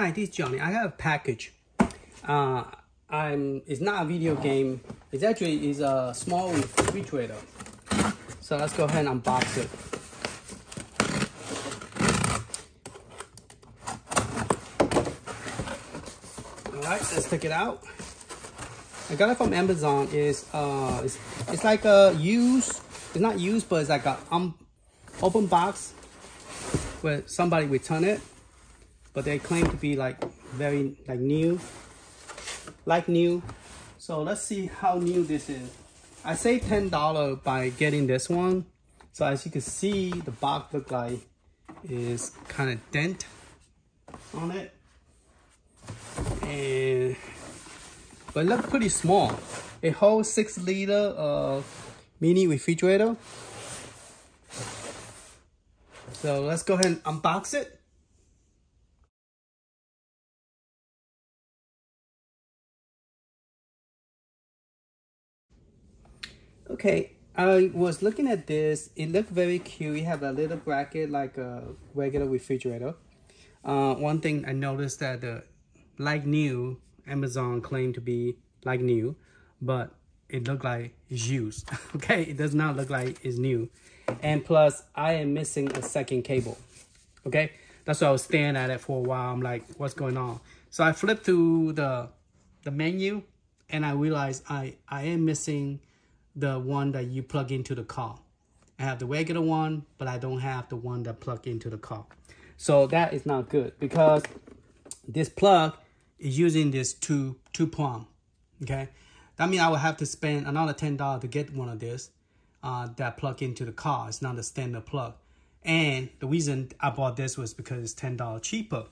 Hi, this is Johnny. I have a package. Uh, I'm. It's not a video game. It's actually is a small refrigerator. So let's go ahead and unbox it. All right, let's take it out. I got it from Amazon. Is uh, it's, it's like a used. It's not used, but it's like a um, open box where somebody returned it but they claim to be like very like new. Like new. So let's see how new this is. I saved ten dollar by getting this one. So as you can see the box look like is kind of dent on it. And but look pretty small. It holds six liter of mini refrigerator. So let's go ahead and unbox it Okay, I was looking at this. It looked very cute. You have a little bracket like a regular refrigerator. Uh, one thing I noticed that the like new Amazon claimed to be like new, but it looked like it's used. okay, it does not look like it's new. And plus, I am missing a second cable. Okay, that's why I was staring at it for a while. I'm like, what's going on? So I flipped to the the menu, and I realized I I am missing the one that you plug into the car. I have the regular one, but I don't have the one that plug into the car. So that is not good because this plug is using this two two prong. Okay, that means I will have to spend another ten dollars to get one of this uh, that plug into the car. It's not a standard plug, and the reason I bought this was because it's ten dollars cheaper.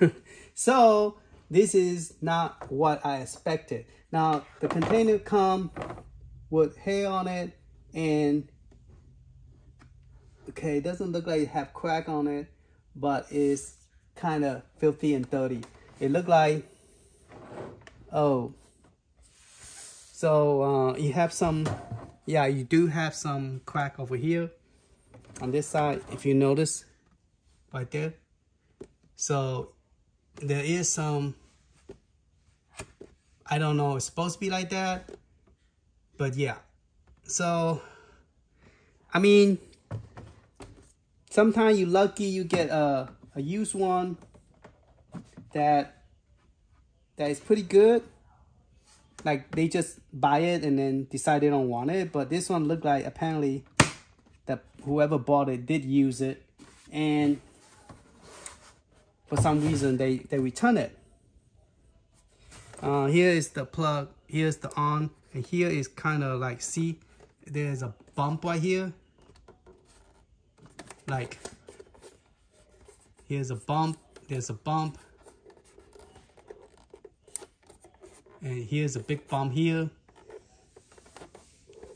so this is not what I expected. Now the container come with hair on it and okay it doesn't look like it have crack on it but it's kind of filthy and dirty. It look like oh so uh, you have some yeah you do have some crack over here on this side if you notice right there. So there is some I don't know it's supposed to be like that but yeah, so, I mean, sometimes you're lucky you get a, a used one that that is pretty good. Like they just buy it and then decide they don't want it. But this one looked like apparently that whoever bought it did use it. And for some reason they, they return it. Uh, here is the plug. Here's the on. And here is kind of like, see, there's a bump right here. Like, here's a bump, there's a bump. And here's a big bump here.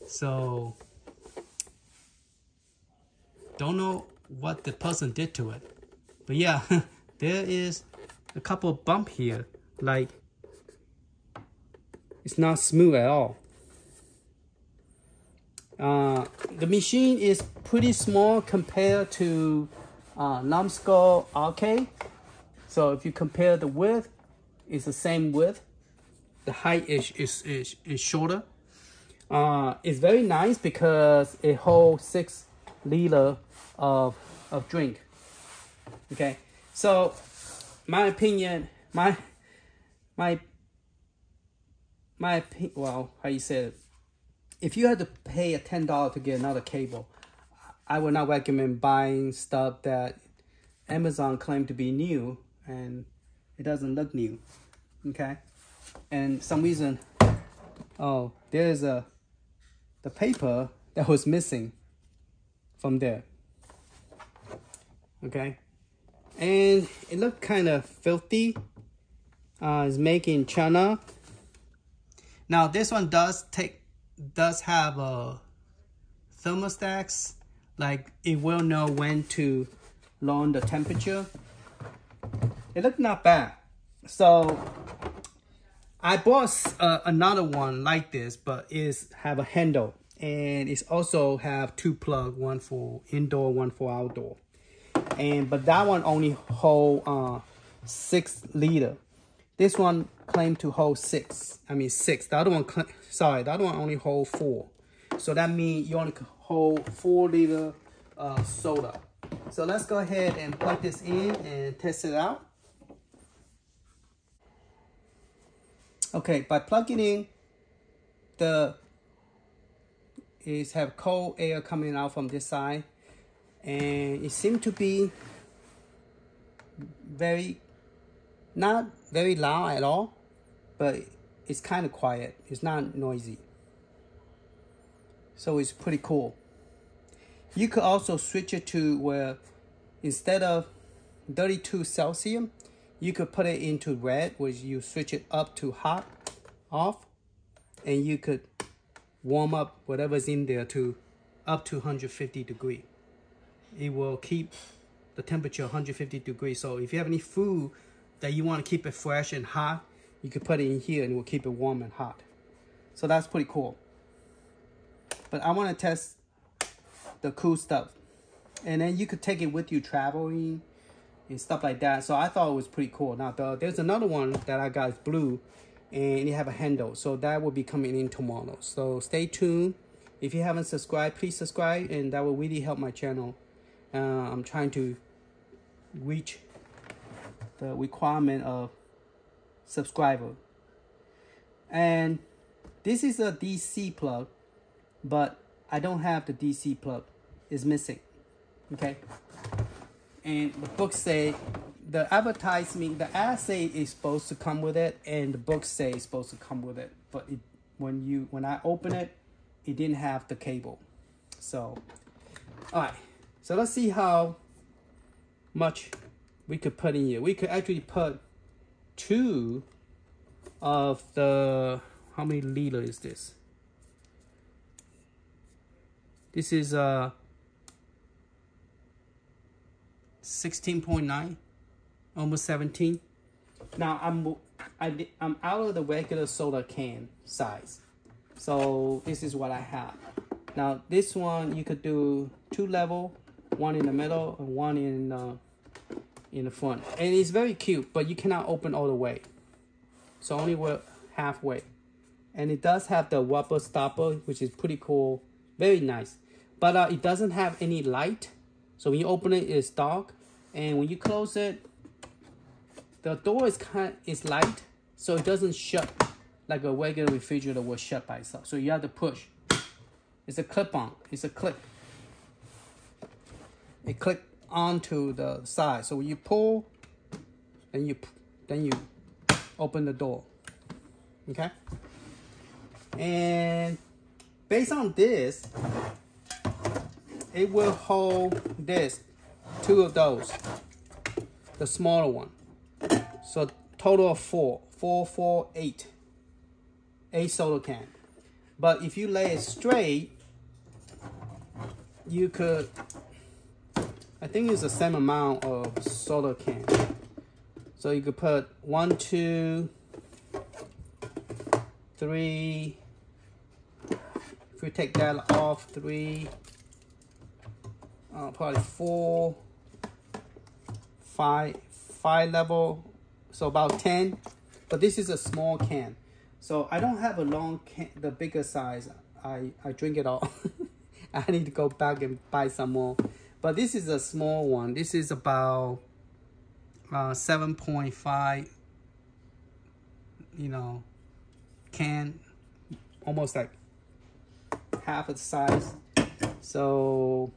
So, don't know what the person did to it. But yeah, there is a couple bump here. Like, it's not smooth at all. Uh, the machine is pretty small compared to uh, Numskull Arcade. So if you compare the width, it's the same width. The height is, is, is, is shorter. Uh, it's very nice because it holds six liter of, of drink. Okay, so my opinion, my my my opinion, well, how you say it? If you had to pay a ten dollar to get another cable, I would not recommend buying stuff that Amazon claimed to be new and it doesn't look new. Okay, and some reason, oh, there's a the paper that was missing from there. Okay, and it looked kind of filthy. Uh, it's making China now this one does take does have a thermostats, like it will know when to lower the temperature. It looked not bad. So I bought uh, another one like this, but is have a handle and it's also have two plug, one for indoor, one for outdoor. And but that one only hold uh, six liter. This one claimed to hold six. I mean six. The other one, sorry, the other one only hold four. So that means you only hold four liter uh, soda. So let's go ahead and plug this in and test it out. Okay, by plugging in, the is have cold air coming out from this side, and it seems to be very not very loud at all, but it's kind of quiet. It's not noisy. So it's pretty cool. You could also switch it to where instead of 32 Celsius, you could put it into red, which you switch it up to hot, off, and you could warm up whatever's in there to up to 150 degree. It will keep the temperature 150 degrees. So if you have any food that you want to keep it fresh and hot, you could put it in here and it will keep it warm and hot. So that's pretty cool. But I want to test the cool stuff. And then you could take it with you traveling and stuff like that. So I thought it was pretty cool. Now the, there's another one that I got is blue and it have a handle. So that will be coming in tomorrow. So stay tuned. If you haven't subscribed, please subscribe and that will really help my channel. Uh, I'm trying to reach the requirement of subscriber. And this is a DC plug, but I don't have the DC plug. It's missing. Okay and the book say the advertisement, the ad say is supposed to come with it, and the book say it's supposed to come with it. But it, when you when I open it, it didn't have the cable. So, all right. So let's see how much we could put in here. We could actually put two of the how many liter is this? This is uh 16.9, almost 17. Now I'm I, I'm out of the regular soda can size. So this is what I have. Now this one you could do two level, one in the middle and one in uh, in the front. And it's very cute, but you cannot open all the way. So only work halfway. And it does have the rubber stopper, which is pretty cool. Very nice. But uh, it doesn't have any light so when you open it, it's dark. And when you close it, the door is kind is light, so it doesn't shut like a regular refrigerator will shut by itself. So you have to push. It's a clip-on. It's a clip. It click onto the side. So you pull, then you then you open the door. Okay. And based on this, it will hold this, two of those, the smaller one. So total of four, four, four, eight, eight soda can. But if you lay it straight, you could, I think it's the same amount of soda can. So you could put one, two, three, if we take that off, three, uh, probably four, five, five level, so about 10. But this is a small can. So I don't have a long can, the bigger size. I, I drink it all. I need to go back and buy some more. But this is a small one. This is about uh, 7.5, you know, can, almost like half its size. So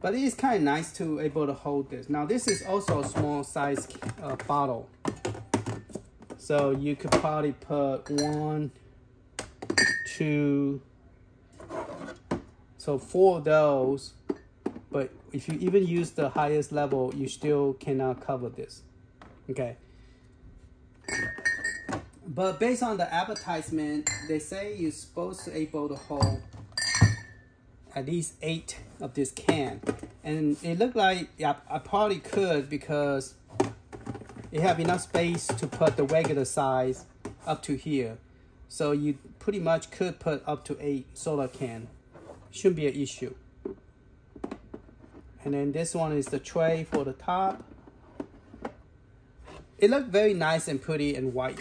but it is kind of nice to able to hold this. Now this is also a small size uh, bottle. So you could probably put one, two, so four of those. But if you even use the highest level, you still cannot cover this. Okay. But based on the advertisement, they say you're supposed to able to hold at least eight of this can. And it looked like yeah, I probably could because it have enough space to put the regular size up to here. So you pretty much could put up to eight soda can. Shouldn't be an issue. And then this one is the tray for the top. it looked very nice and pretty and white.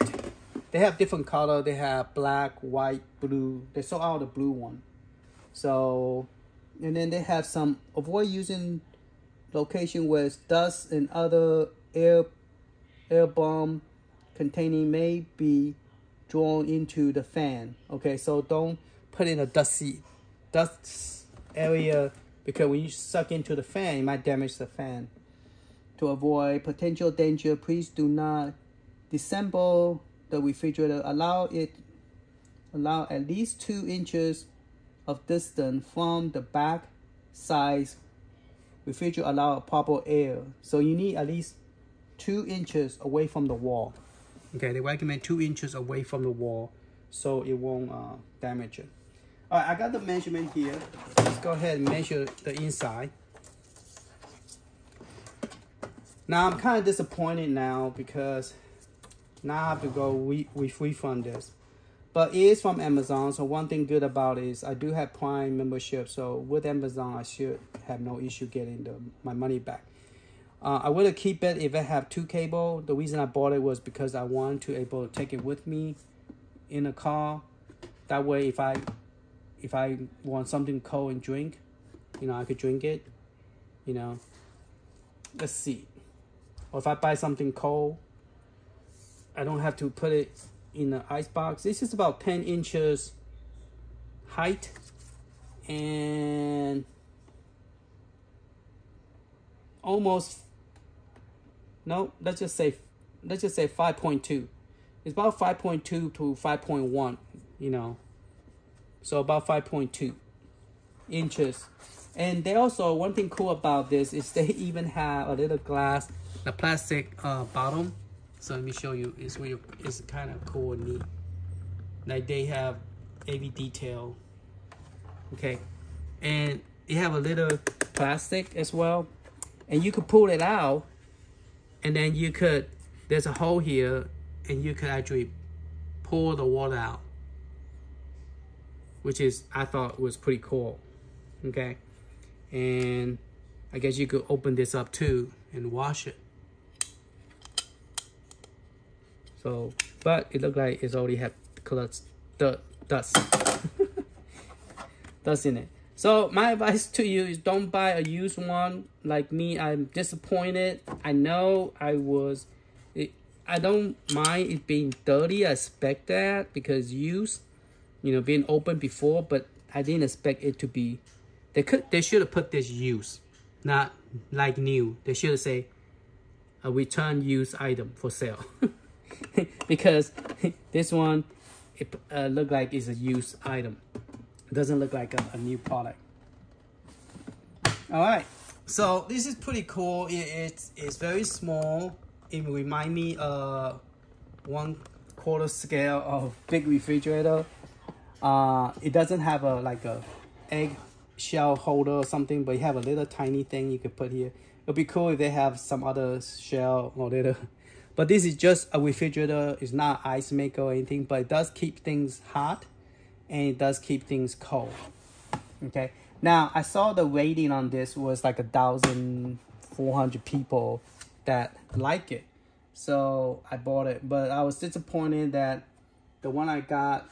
They have different color. They have black, white, blue. They saw out the blue one. So, and then they have some, avoid using location where dust and other air, air bomb containing may be drawn into the fan. Okay, so don't put in a dusty, dust area because when you suck into the fan, it might damage the fan. To avoid potential danger, please do not disassemble the refrigerator. Allow it, allow at least two inches of distance from the back size refrigerator allow proper air. So you need at least two inches away from the wall. Okay, they recommend two inches away from the wall so it won't uh, damage it. All right, I got the measurement here. Let's go ahead and measure the inside. Now I'm kind of disappointed now because now I have to go we we refund this. But it is from Amazon, so one thing good about it is I do have Prime membership, so with Amazon I should have no issue getting the my money back. Uh, I would keep it if I have two cable. The reason I bought it was because I want to able to take it with me in a car. That way, if I if I want something cold and drink, you know, I could drink it. You know, let's see. Or if I buy something cold, I don't have to put it in the ice box. This is about 10 inches height and almost no let's just say let's just say 5.2 it's about 5.2 to 5.1 you know so about 5.2 inches and they also one thing cool about this is they even have a little glass a plastic uh, bottom so let me show you. It's really it's kind of cool and neat. Like they have every detail. Okay, and you have a little plastic as well, and you could pull it out, and then you could. There's a hole here, and you could actually pull the water out, which is I thought was pretty cool. Okay, and I guess you could open this up too and wash it. So, but it looked like it's already had colors, dirt, dust, dust in it. So my advice to you is don't buy a used one. Like me, I'm disappointed. I know I was, it, I don't mind it being dirty. I expect that because used, you know, being open before, but I didn't expect it to be, they could, they should have put this used, not like new. They should have say a return used item for sale. because this one it uh, look like it's a used item. It doesn't look like a, a, new product. All right. So this is pretty cool. It, it's it's very small. It remind me of one quarter scale of big refrigerator uh it doesn't have a like a egg shell holder or something but you have a little tiny thing you could put here it'd be cool if they have some other shell or little but this is just a refrigerator. It's not ice maker or anything, but it does keep things hot and it does keep things cold. Okay. Now I saw the rating on this was like a thousand four hundred people that like it. So I bought it, but I was disappointed that the one I got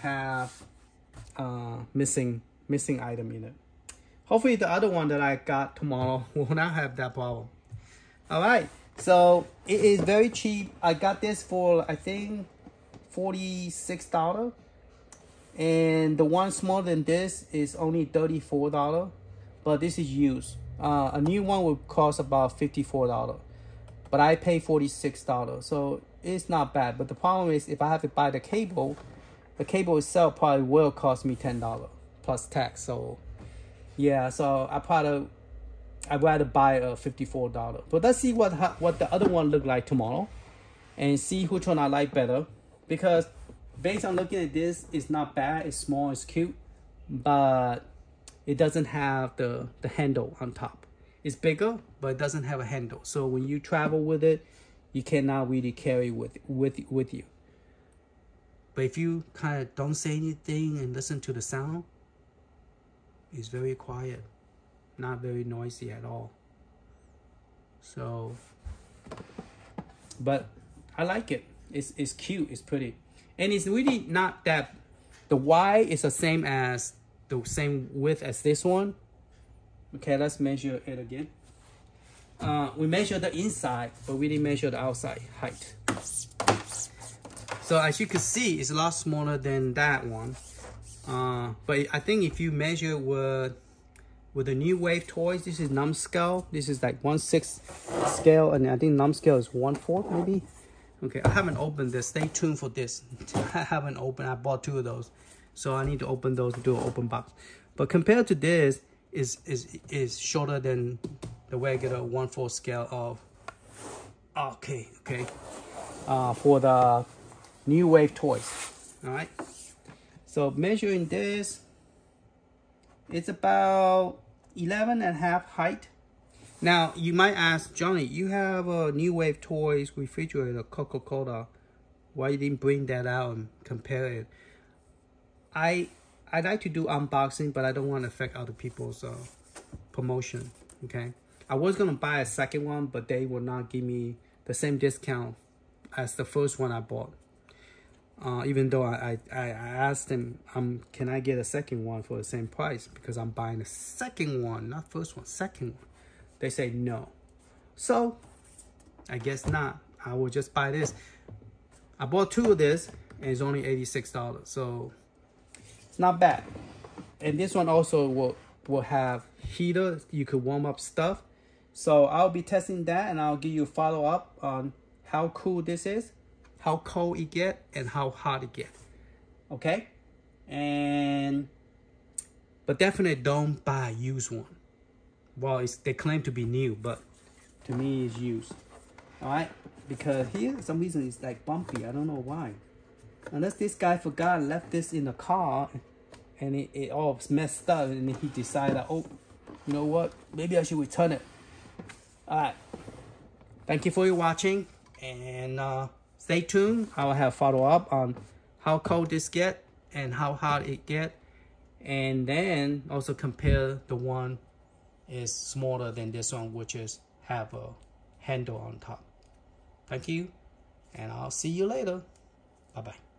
have uh, missing missing item in it. Hopefully the other one that I got tomorrow will not have that problem. All right. So it is very cheap. I got this for I think forty-six dollar, and the one smaller than this is only thirty-four dollar. But this is used. Uh, a new one would cost about fifty-four dollar, but I pay forty-six dollar, so it's not bad. But the problem is if I have to buy the cable, the cable itself probably will cost me ten dollar plus tax. So yeah, so I probably I'd rather buy a $54. But let's see what what the other one look like tomorrow and see which one I like better. Because based on looking at this, it's not bad. It's small, it's cute, but it doesn't have the, the handle on top. It's bigger, but it doesn't have a handle. So when you travel with it, you cannot really carry with with with you. But if you kind of don't say anything and listen to the sound, it's very quiet not very noisy at all. So but I like it. It's, it's cute, it's pretty. And it's really not that, the Y is the same as, the same width as this one. Okay, let's measure it again. Uh, we measure the inside, but we didn't measure the outside height. So as you can see, it's a lot smaller than that one. Uh, but I think if you measure with with the new wave toys, this is numskull. This is like one sixth scale, and I think numskull is one fourth maybe. Okay, I haven't opened this. Stay tuned for this. I haven't opened. I bought two of those, so I need to open those to do an open box. But compared to this, is is is shorter than the way I get regular one fourth scale of. Okay, okay. Uh, for the new wave toys. All right. So measuring this it's about 11 and a half height. Now you might ask johnny you have a new wave toys refrigerator coca-cola. Why you didn't bring that out and compare it? I i like to do unboxing but i don't want to affect other people's uh, promotion okay? I was gonna buy a second one but they will not give me the same discount as the first one i bought uh, even though I, I, I asked him, um, can I get a second one for the same price? Because I'm buying a second one, not first one, second one. They say no. So, I guess not. I will just buy this. I bought two of this, and it's only $86. So, it's not bad. And this one also will, will have heater. You could warm up stuff. So, I'll be testing that, and I'll give you a follow-up on how cool this is how cold it get and how hot it get. Okay? And but definitely don't buy used one. Well they claim to be new but to me it's used. All right because here some reason it's like bumpy. I don't know why. Unless this guy forgot left this in the car and it, it all messed up and he decided oh you know what? Maybe i should return it. All right thank you for your watching and uh stay tuned. I'll have follow up on how cold this get and how hot it get. And then also compare the one is smaller than this one, which is have a handle on top. Thank you, and I'll see you later. Bye-bye.